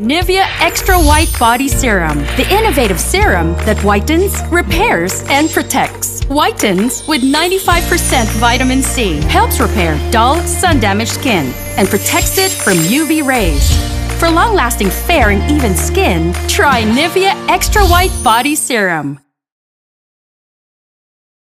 Nivea Extra White Body Serum, the innovative serum that whitens, repairs, and protects. Whitens with 95% vitamin C, helps repair dull, sun damaged skin, and protects it from UV rays. For long lasting fair and even skin, try Nivea Extra White Body Serum.